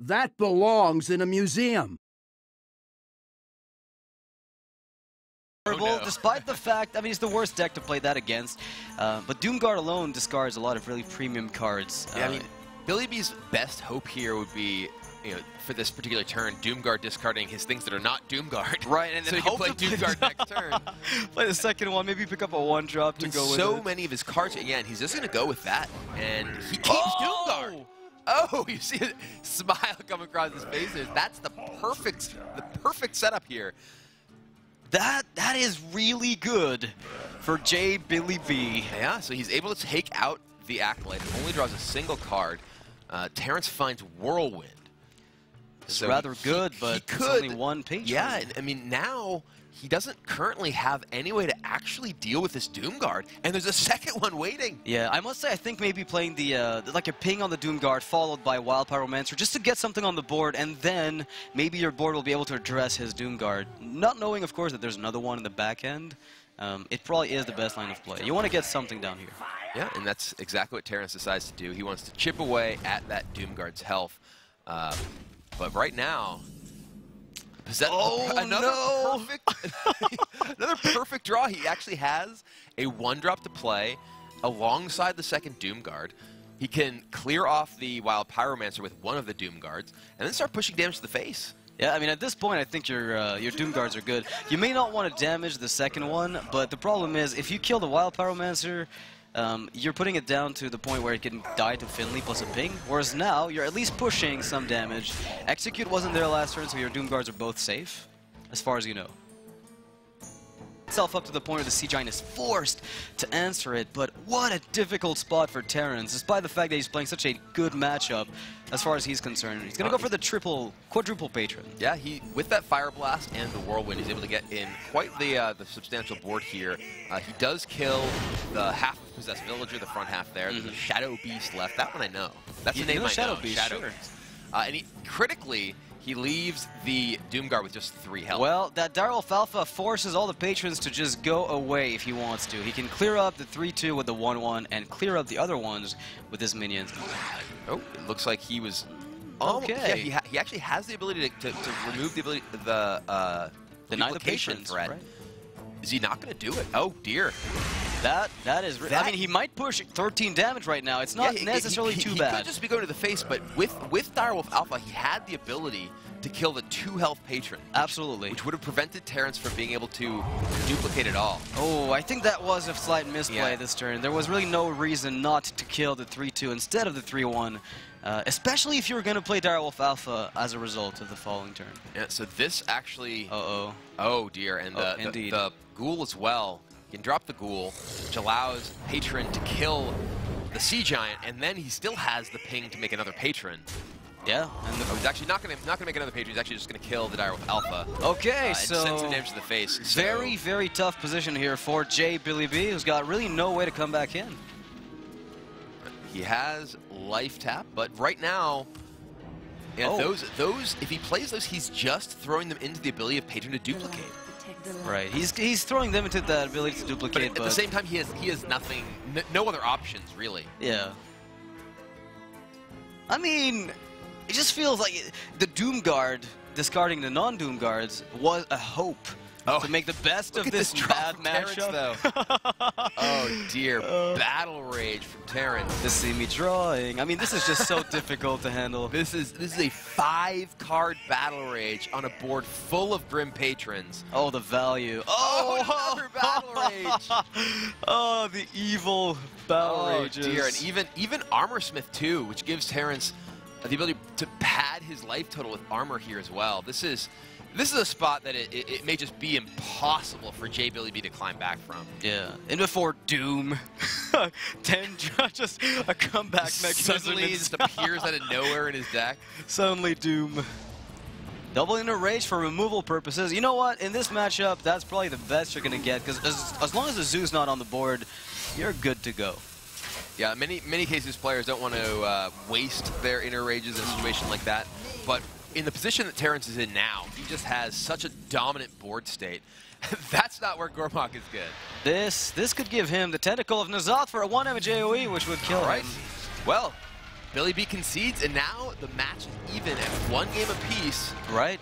That belongs in a museum. Oh, no. despite the fact, I mean, it's the worst deck to play that against. Uh, but Doomguard alone discards a lot of really premium cards. Yeah, uh, I mean, Billy B's best hope here would be, you know, for this particular turn, Doomguard discarding his things that are not Doomguard. Right, and so then he can play Doomguard next turn. play the second one, maybe pick up a one drop to I mean, go with so it. many of his cards, again, he's just going to go with that, and he keeps Oh! Doomguard. Oh, you see a smile come across his face. That's the perfect, the perfect setup here. That that is really good for J. Billy B. Yeah, so he's able to take out the Acolyte. Only draws a single card. Uh, Terrence finds Whirlwind. It's So rather he- good, he but it's could- only one page. Yeah, and, I mean, now he doesn't currently have any way to actually deal with this Doomguard, and there's a second one waiting. Yeah, I must say, I think maybe playing the, uh, like a ping on the Doomguard followed by Wild Pyromancer just to get something on the board, and then maybe your board will be able to address his Doomguard. Not knowing, of course, that there's another one in the back end, um, it probably is the best line of play. You want to get something down here. Yeah, and that's exactly what Terrence decides to do. He wants to chip away at that Doomguard's health. Uh, but right now, possess- Oh, another no. perfect, another perfect draw. He actually has a one drop to play alongside the second Doomguard. He can clear off the Wild Pyromancer with one of the Doomguards, and then start pushing damage to the face. Yeah, I mean, at this point, I think your uh, your Doom Guards are good. You may not want to damage the second one, but the problem is, if you kill the Wild Pyromancer, um, you're putting it down to the point where it can die to Finley plus a ping, whereas now, you're at least pushing some damage. Execute wasn't there last turn, so your Doom Guards are both safe, as far as you know. Itself up to the point where the Sea Giant is forced to answer it, but what a difficult spot for Terrence, despite the fact that he's playing such a good matchup as far as he's concerned. He's going to go for the triple, quadruple patron. Yeah, he with that Fire Blast and the Whirlwind, he's able to get in quite the uh, the substantial board here. Uh, he does kill the half possessed villager, the front half there. There's a Shadow Beast left. That one I know. That's You the name know I Shadow know. Beast, Shadow sure. Beast. Uh, and he critically he leaves the Doomguard with just three health. Well, that Direwolf Alpha forces all the patrons to just go away if he wants to. He can clear up the 3-2 with the 1-1 and clear up the other ones with his minions. oh, it looks like he was. Oh, Okay. Yeah, he, ha he actually has the ability to, to, to remove the ability the uh, the duplication threat. right? Is he not going to do it? Oh dear. That that is. That- I mean, he might push 13 damage right now. It's not Yeah, necessarily he, too he bad. could just be going to the face, but with with Direwolf Alpha, he had the ability to kill the two health patron, Absolutely. which would have prevented Terrence from being able to duplicate it all. Oh, I think that was a slight misplay Yeah. this turn. There was really no reason not to kill the 3-2 instead of the 3-1, uh, especially if you were going to play Direwolf Alpha as a result of the following turn. Yeah, so this actually, Uh-oh. oh dear, and Oh, the, the, the ghoul as well. You can drop the ghoul, which allows patron to kill the sea giant, and then he still has the ping to make another patron. Yeah. And Oh, he's actually not going to not to make another patron. He's actually just going to kill the Direwolf Alpha. Okay, uh, so send some damage to the face. So- very, very tough position here for J. Billy B, who's got really no way to come back in. He has life tap, but right now, yeah, Oh. those those if he plays those, he's just throwing them into the ability of patron to duplicate. Right. He's he's throwing them into the ability to duplicate. But at but, the same time, he has he has nothing, n- no other options really. yeah. I mean, it just feels like it- the Doom Guard discarding the non-Doom Guards was a hope Oh, to make the best Look of this, this bad matchup. Oh dear, Uh. battle rage from Terrence. to see me drawing. I mean, this is just so difficult to handle. This is this is a five-card battle rage on a board full of grim patrons. Oh, the value. Oh, Oh, another battle rage. oh, the evil battle oh rages. dear, and even even armor smith too, which gives Terrence the ability to pad his life total with armor here as well. This is this is a spot that it, it, it may just be impossible for J Billy B to climb back from. Yeah, and before Doom, ten just a comeback mechanism. Suddenly is- just appears out of nowhere in his deck. Suddenly Doom. Doubling the rage for removal purposes. You know what? In this matchup, that's probably the best you're gonna get because as, as long as the zoo's not on the board, you're good to go. Yeah, many many cases players don't want to uh, waste their inner rages in a situation like that. But in the position that Terrence is in now, he just has such a dominant board state. That's not where Gormok is good. This this could give him the tentacle of N'Zoth for a one damage AoE, which would kill All right. him. Well, Billy B concedes, and now the match is even at one game apiece. Right.